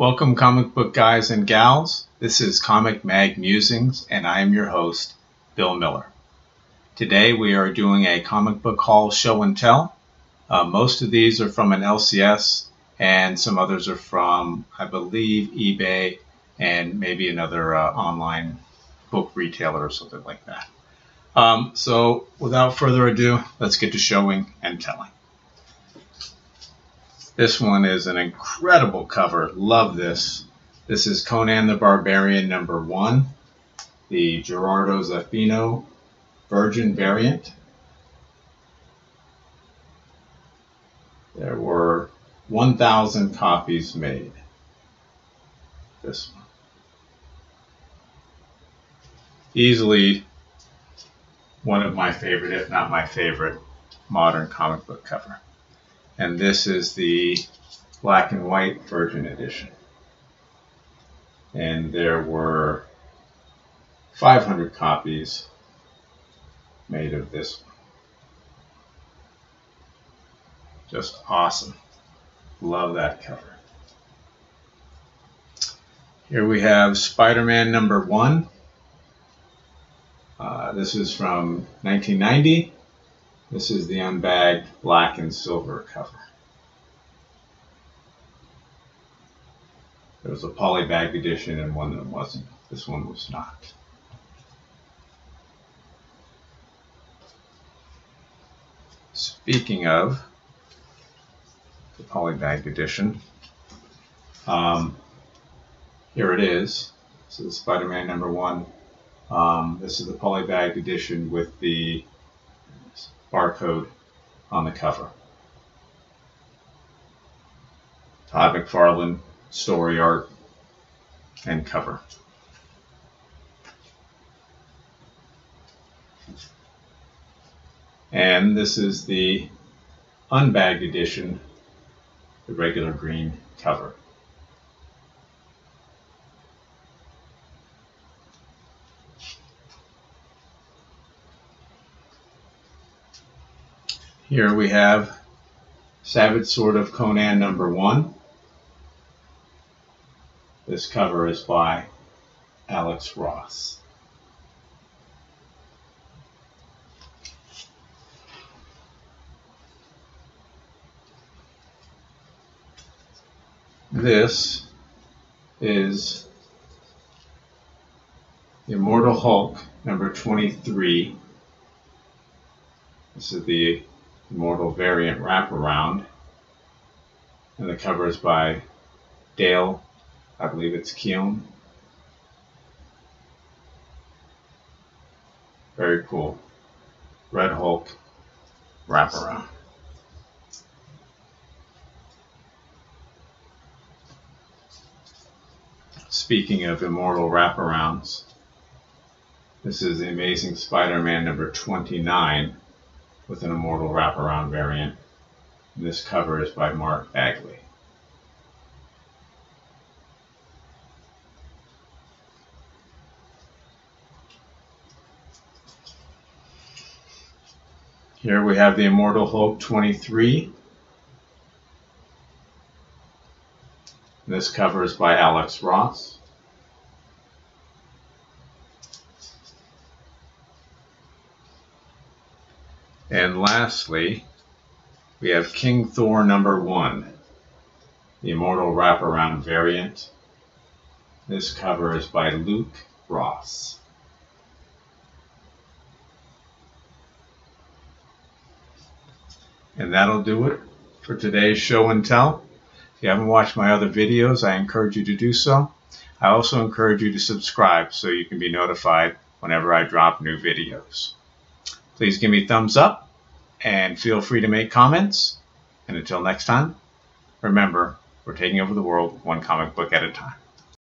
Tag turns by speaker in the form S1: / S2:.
S1: Welcome, comic book guys and gals. This is Comic Mag Musings, and I am your host, Bill Miller. Today we are doing a comic book haul show and tell. Uh, most of these are from an LCS, and some others are from, I believe, eBay and maybe another uh, online book retailer or something like that. Um, so, without further ado, let's get to showing and telling. This one is an incredible cover. Love this. This is Conan the Barbarian number one, the Gerardo Zaffino Virgin variant. There were 1,000 copies made. This one. Easily one of my favorite, if not my favorite, modern comic book cover. And this is the black and white Virgin edition. And there were 500 copies made of this one. Just awesome. Love that cover. Here we have Spider-Man number one. Uh, this is from 1990. This is the unbagged black and silver cover. There was a polybagged edition and one that wasn't. This one was not. Speaking of the polybagged edition, um, here it is. This is Spider-Man number one. Um, this is the polybagged edition with the barcode on the cover. Todd McFarlane story art and cover. And this is the unbagged edition, the regular green cover. Here we have Savage Sword of Conan number one. This cover is by Alex Ross. This is Immortal Hulk number 23. This is the Immortal variant wraparound. And the cover is by Dale, I believe it's Keown. Very cool. Red Hulk wraparound. Speaking of immortal wraparounds, this is the Amazing Spider-Man number 29 with an immortal wraparound variant. This cover is by Mark Bagley. Here we have the Immortal Hulk 23. This cover is by Alex Ross. And lastly, we have King Thor number one, the Immortal Wraparound variant. This cover is by Luke Ross. And that'll do it for today's show and tell. If you haven't watched my other videos, I encourage you to do so. I also encourage you to subscribe so you can be notified whenever I drop new videos. Please give me thumbs up and feel free to make comments. And until next time, remember, we're taking over the world one comic book at a time.